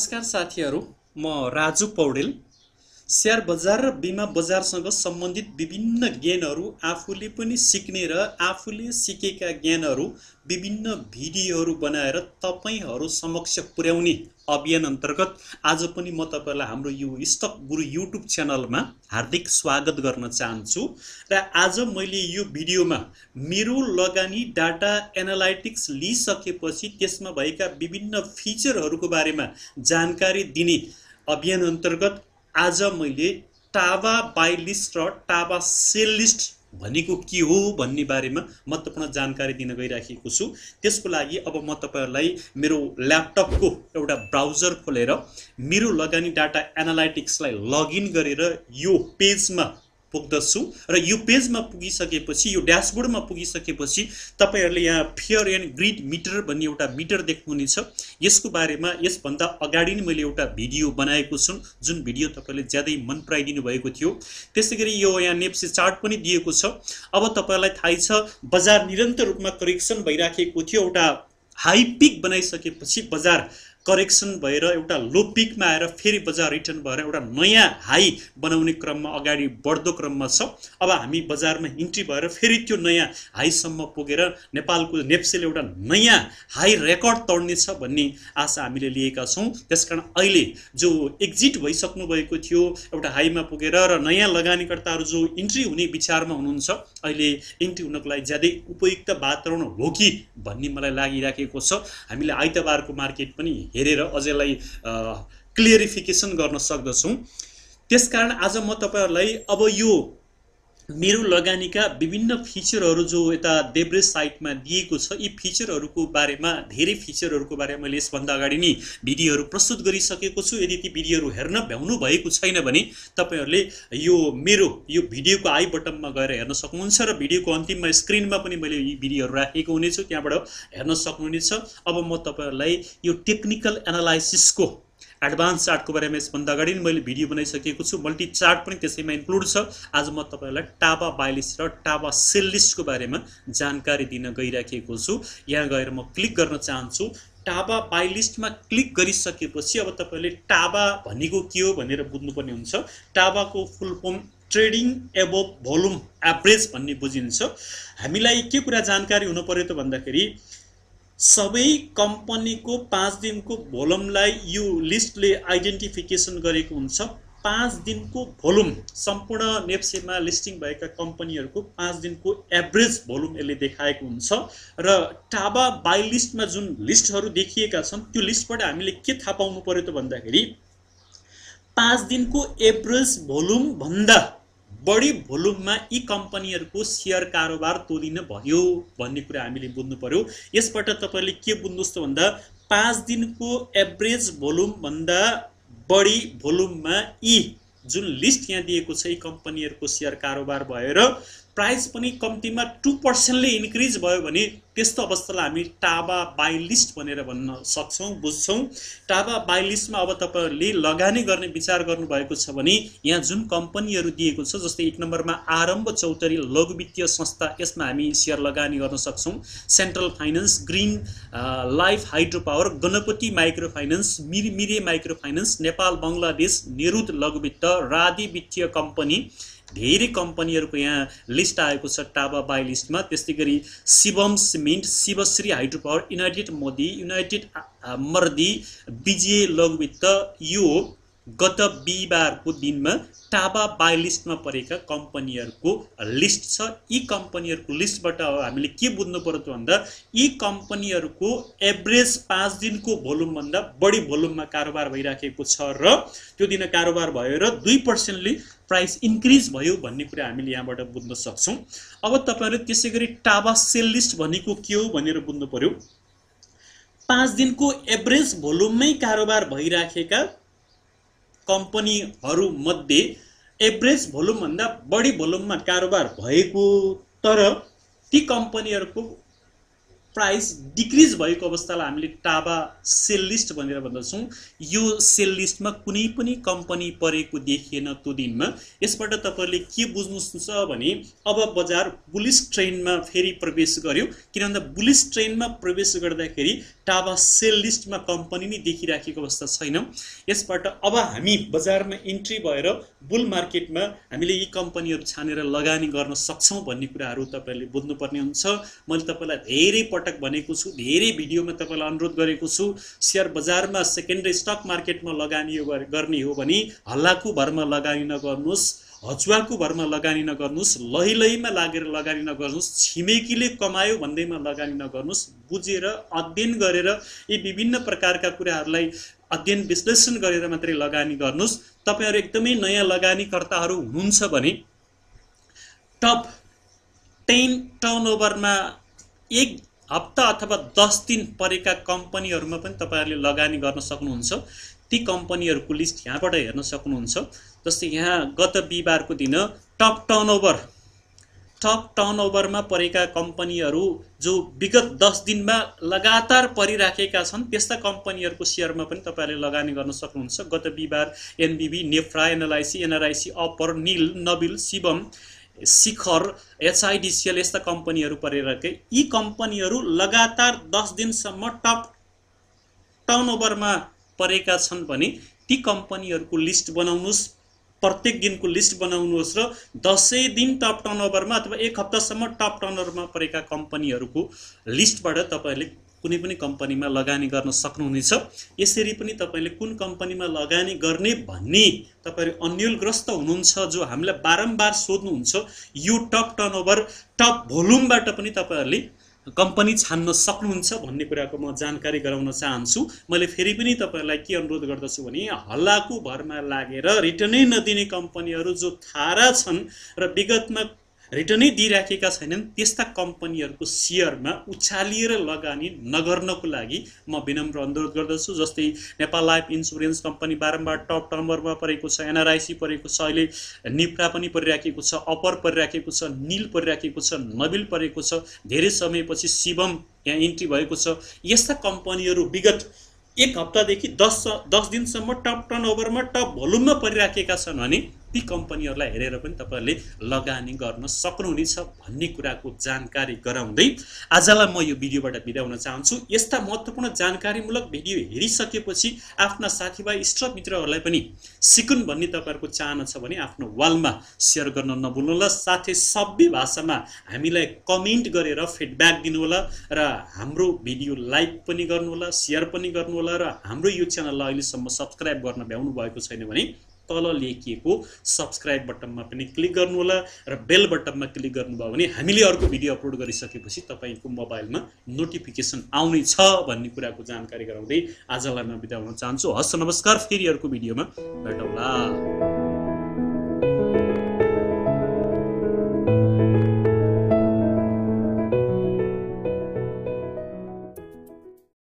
नमस्कार साथीहरू म राजु पौडेल। सेयर बजार र बिमा बजारसँग सम्बन्धित विभिन्न ज्ञानहरू आफूले पनि सिक्ने र आफूले सिकेका ज्ञानहरू विभिन्न भिडियोहरू बनाएर तपाईँहरू समक्ष पुर्याउने अभियान अन्तर्गत आज पनि म तपाईँलाई हाम्रो यो स्तक गुरु युट्युब च्यानलमा हार्दिक स्वागत गर्न चाहन्छु र आज मैले यो भिडियोमा मेरो लगानी डाटा एनालाइटिक्स लिइसकेपछि त्यसमा भएका विभिन्न फिचरहरूको बारेमा जानकारी दिने अभियान अन्तर्गत आज मैले टाबा बाई लिस्ट र टाबा सेल लिस्ट भनेको के हो भन्ने बारेमा महत्त्वपूर्ण जानकारी दिन गइराखेको छु। त्यसको लागि अब म तपाईँहरूलाई मेरो ल्यापटपको एउटा ब्राउजर खोलेर मेरो लगानी डाटा एनालाइटिक्सलाई लगइन गरेर यो पेजमा पुग्दछु र यो पेजमा पुगिसकेपछि यो ड्यासबोर्डमा पुगिसकेपछि तपाईँहरूले यहाँ फेयर एन्ड ग्रिड मिटर भन्ने एउटा मिटर देख्नुहुनेछ। यसको बारेमा यसभन्दा अगाडि नै मैले एउटा भिडियो बनाएको छु जुन भिडियो तपाईँले ज्यादै मन पराइदिनु भएको थियो। त्यसै गरी यो यहाँ नेप्से चार्ट पनि दिएको छ। अब तपाईँलाई थाहै छ बजार निरन्तर रूपमा करेक्सन भइराखेको थियो। एउटा हाई पिक बनाइसकेपछि बजार करेक्सन भएर एउटा लो पिकमा आएर फेरि बजार रिटर्न भएर एउटा नयाँ हाई बनाउने क्रममा अगाडि बढ्दो क्रममा छ। अब हामी बजारमा इन्ट्री भएर फेरि त्यो नयाँ हाईसम्म पुगेर नेपालको नेप्सेले एउटा नयाँ हाई रेकर्ड तोड्नेछ भन्ने आशा हामीले लिएका छौँ। त्यसकारण अहिले जो एक्जिट भइसक्नु भएको थियो एउटा हाईमा पुगेर र नयाँ लगानीकर्ताहरू जो इन्ट्री हुने विचारमा हुनुहुन्छ अहिले इन्ट्री हुनको लागि ज्यादै उपयुक्त वातावरण हो कि भन्ने मलाई लागिराखेको छ। हामीले आइतबारको मार्केट पनि हेरेर अझैलाई क्लियरिफिकेसन गर्न सक्दछौँ। त्यसकारण आज म तपाईँहरूलाई अब यो मेरो लगानीका विभिन्न फिचरहरू जो यता देब्रेज साइटमा दिएको छ यी फिचरहरूको बारेमा धेरै फिचरहरूको बारेमा मैले यसभन्दा अगाडि नै भिडियोहरू प्रस्तुत गरिसकेको छु। यदि ती भिडियोहरू हेर्न भ्याउनु भएको छैन भने तपाईँहरूले यो मेरो यो भिडियोको आई बटनमा गएर हेर्न सक्नुहुन्छ र भिडियोको अन्तिममा स्क्रिनमा पनि मैले यी भिडियोहरू राखेको हुनेछु त्यहाँबाट हेर्न सक्नुहुनेछ। अब म तपाईँहरूलाई यो टेक्निकल एनालाइसिसको एडभान्स चार्टको बारेमा यसभन्दा अगाडि नै मैले भिडियो बनाइसकेको छु। मल्टी चार्ट पनि त्यसैमा इन्क्लुड छ। आज म तपाईँहरूलाई टाबा बाइलिस र टाबा सेल लिस्टको बारेमा जानकारी दिन गइराखेको छु। यहाँ गएर म क्लिक गर्न चाहन्छु। टाबा बाइलिस्टमा क्लिक गरिसकेपछि अब तपाईँले टाबा भनेको के हो भनेर बुझ्नुपर्ने हुन्छ। टाबाको full form trading above volume average भन्ने बुझिन्छ। हामीलाई के कुरा जानकारी हुनु पर्यो त भन्दाखेरि सबै कम्पनीको पाँच दिनको भोलुमलाई यो लिस्टले आइडेन्टिफिकेसन गरेको हुन्छ। पाँच दिनको भोल्युम सम्पूर्ण नेप्सेमा लिस्टिङ भएका कम्पनीहरूको पाँच दिनको एभरेज भोल्युम यसले देखाएको हुन्छ। र टाबा बाई लिस्टमा जुन लिस्टहरू देखिएका छन् त्यो लिस्टबाट हामीले के थाहा पाउनु पर्यो त भन्दाखेरि पाँच दिनको एभरेज भोल्युम भन्दा बढी भोल्युममा यी कम्पनीहरूको सेयर कारोबार तोलिन भयो भन्ने कुरा हामीले बुझ्नु पर्यो। यसबाट तपाईँले के बुझ्नुहोस् त भन्दा पाँच दिनको एभरेज भोल्युमभन्दा बढी भोल्युममा यी जुन लिस्ट यहाँ दिएको छ यी कम्पनीहरूको सेयर कारोबार भएर प्राइस पनि कम्तीमा टु पर्सेन्टले इन्क्रिज भयो भने त्यस्तो अवस्थालाई हामी टाबा बाई लिस्ट भनेर भन्न सक्छौँ बुझ्छौँ। टाबा बाई लिस्टमा अब तपाईँहरूले लगानी गर्ने विचार गर्नुभएको छ भने यहाँ जुन कम्पनीहरू दिएको छ जस्तै एक नम्बरमा आरम्भ चौधरी लघु वित्तीय संस्था यसमा हामी सेयर लगानी गर्न सक्छौँ। Central finance green life hydro power Ganapati micro finance Mirmire micro finance Nepal Bangladesh निरुद लघुवित्त राधि वित्तीय कम्पनी धेरै कम्पनीहरूको यहाँ लिस्ट आएको छ टाबा बाई लिस्टमा। त्यस्तै गरी Shivam cement Shivashree hydro power united Modi united Mardi बिजिए लघुवित्त यो गत बिहिबारको दिनमा टाबा बाई लिस्टमा परेका कम्पनीहरूको लिस्ट छ। यी कम्पनीहरूको लिस्टबाट हामीले के बुझ्नु पर्यो त भन्दा यी कम्पनीहरूको एभरेज पाँच दिनको भोल्युमभन्दा बढी भोल्युममा कारोबार भइराखेको छ र त्यो दिन कारोबार भयो र दुई पर्सेन्टले प्राइस इन्क्रिज भयो भन्ने कुरा हामीले यहाँबाट बुझ्न सक्छौँ। अब तपाईँहरूले त्यसै गरी टाबा सेल लिस्ट भनेको के हो भनेर बुझ्नु पर्यो। पाँच दिनको एभरेज भोल्युममै कारोबार भइराखेका कम्पनीहरूमध्ये एभरेज भोल्युमभन्दा बढी भोल्युममा कारोबार भएको तर ती कम्पनीहरूको प्राइस डिक्रिज भएको अवस्थालाई हामीले टाबा सेल लिस्ट भनेर भन्दछौँ। यो सेल लिस्टमा कुनै पनि कम्पनी परेको देखिएन त्यो दिनमा। यसबाट तपाईँहरूले के बुझ्नुहुन्छ भने अब बजार बुलिस ट्रेनमा फेरि प्रवेश गर्यो। किन भन्दा बुलिस ट्रेनमा प्रवेश गर्दाखेरि टाबा सेल लिस्टमा कम्पनी नै देखिराखेको अवस्था छैन। यसबाट अब हामी बजारमा इन्ट्री भएर बुल मार्केटमा हामीले यी कम्पनीहरू छानेर लगानी गर्न सक्छौँ भन्ने कुराहरू तपाईँहरूले बुझ्नुपर्ने हुन्छ। मैले तपाईँलाई धेरै पटक भनेको छु धेरै भिडियोमा तपाईँलाई अनुरोध गरेको छु सेयर बजारमा सेकेन्डरी स्टक मार्केटमा लगानी गर्ने हो भने हल्लाको भरमा लगानी नगर्नुहोस् हचुवाको भरमा लगानी नगर्नुहोस् लही लहीमा लागेर लगानी नगर्नुहोस् छिमेकीले कमायो भन्दैमा लगानी नगर्नुहोस् बुझेर अध्ययन गरेर यी विभिन्न प्रकारका कुराहरूलाई अध्ययन विश्लेषण गरेर मात्रै लगानी गर्नुहोस्। तपाईँहरू एकदमै नयाँ लगानीकर्ताहरू हुनुहुन्छ भने टप टेन टर्नओभरमा एक हप्ता अथवा दस दिन परेका कम्पनीहरूमा पनि तपाईँहरूले लगानी गर्न सक्नुहुन्छ। ती कम्पनीहरूको लिस्ट यहाँबाट हेर्न सक्नुहुन्छ। जस्तै यहाँ गत बिहिबारको दिन टप टर्नओभर टप टर्नओभरमा परेका कम्पनीहरू जो विगत दस दिनमा लगातार परिराखेका छन् त्यस्ता कम्पनीहरूको सेयरमा पनि तपाईँहरूले लगानी गर्न सक्नुहुन्छ। गत बिहिबार एनबिबी नेफ्रा एनएलआइसी एनआरआइसी अपर निल नबिल शिवम शिखर एचआइडिसिएल यस्ता कम्पनीहरू परेरकै। यी कम्पनीहरू लगातार दस दिनसम्म टप टर्नओभरमा परेका छन् भने ती कम्पनीहरूको लिस्ट बनाउनुहोस्। प्रत्येक दिनको लिस्ट बनाउनुहोस् र दसैँ दिन टप टर्नओभरमा अथवा एक हप्तासम्म टप टर्नओभरमा परेका कम्पनीहरूको लिस्टबाट तपाईँहरूले कुनै पनि कम्पनीमा लगानी गर्न सक्नुहुनेछ। यसरी पनि तपाईँले कुन कम्पनीमा लगानी गर्ने भन्ने तपाईँहरू अन्यलग्रस्त हुनुहुन्छ जो हामीलाई बारम्बार सोध्नुहुन्छ यो टप टर्नओभर टप भोल्युमबाट पनि तपाईँहरूले कम्पनी छान्न सक्नुहुन्छ भन्ने कुराको म जानकारी गराउन चाहन्छु। मैले फेरि पनि तपाईँहरूलाई के अनुरोध गर्दछु भने हल्लाको भरमा लागेर रिटर्नै नदिने कम्पनीहरू जो थारा छन् र विगतमा रिटर्नै दिइराखेका छैनन्। त्यस्ता कम्पनीहरूको सेयरमा उछालिएर लगानी नगर्नको लागि म विनम्र अनुरोध गर्दछु। जस्तै नेपाल लाइफ इन्सुरेन्स कम्पनी बारम्बार टप टम्बरमा परेको छ एनआरआइसी परेको छ अहिले निप्रा पनि परिराखेको छ अपर परिराखेको छ निल परिराखेको छ नबिल परेको छ धेरै समयपछि शिवम यहाँ इन्ट्री भएको छ। यस्ता कम्पनीहरू विगत एक हप्तादेखि दस दस दिनसम्म टप टर्न ओभरमा टप भोल्युममा परिराखेका छन् भने ती कम्पनीहरूलाई हेरेर पनि तपाईँहरूले लगानी गर्न सक्नुहुनेछ भन्ने कुराको जानकारी गराउँदै आजलाई म यो भिडियोबाट बिदाउन चाहन्छु। यस्ता महत्त्वपूर्ण जानकारीमूलक भिडियो हेरिसकेपछि आफ्ना साथीभाइ इष्टमित्रहरूलाई पनि सिकुन् भन्ने तपाईँहरूको चाहना छ भने आफ्नो वालमा सेयर गर्न नभुल्नुहोला। साथै सबै भाषामा हामीलाई कमेन्ट गरेर फिडब्याक दिनुहोला र हाम्रो भिडियो लाइक पनि गर्नुहोला सेयर पनि गर्नुहोला र हाम्रो यो च्यानललाई अहिलेसम्म सब्सक्राइब गर्न भ्याउनु भएको छैन भने तल लेखिएको सब्सक्राइब बटनमा पनि क्लिक गर्नुहोला र बेल बटनमा क्लिक गर्नुभयो भने हामीले अर्को भिडियो अपलोड गरिसकेपछि तपाईँको मोबाइलमा नोटिफिकेसन आउने छ भन्ने कुराको जानकारी गराउँदै आजलाई म बिदा हुन चाहन्छु। हस् नमस्कार। फेरि अर्को भिडियोमा भेटौँला।